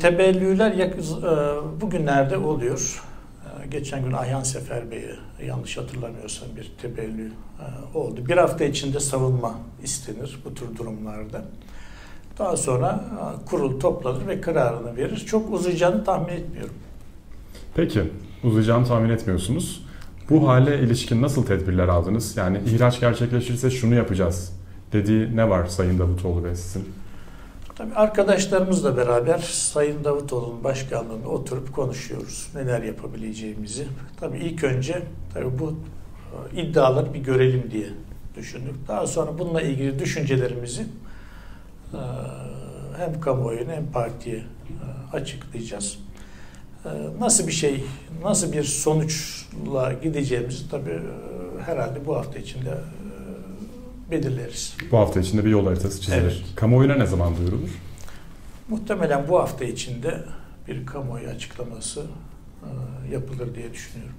Tebellüler e, bugünlerde oluyor. E, Geçen gün Ayhan Sefer Bey'e yanlış hatırlamıyorsam bir tebellü e, oldu. Bir hafta içinde savunma istenir bu tür durumlarda. Daha sonra kurul toplanır ve kararını verir. Çok uzayacağını tahmin etmiyorum. Peki, uzayacağını tahmin etmiyorsunuz. Bu hale ilişkin nasıl tedbirler aldınız? Yani ihraç gerçekleşirse şunu yapacağız dediği ne var Sayın Davutoğlu Bey sizin? Tabii arkadaşlarımızla beraber Sayın Davutoğlu'nun başkanlığında oturup konuşuyoruz. Neler yapabileceğimizi. Tabii ilk önce tabii bu e, iddiaları bir görelim diye düşündük. Daha sonra bununla ilgili düşüncelerimizi e, hem kamuoyuna hem partiye e, açıklayacağız. Nasıl bir şey, nasıl bir sonuçla gideceğimizi tabii herhalde bu hafta içinde belirleriz. Bu hafta içinde bir yol haritası çizilir. Evet. Kamuoyuna ne zaman duyurulur? Muhtemelen bu hafta içinde bir kamuoyu açıklaması e, yapılır diye düşünüyorum.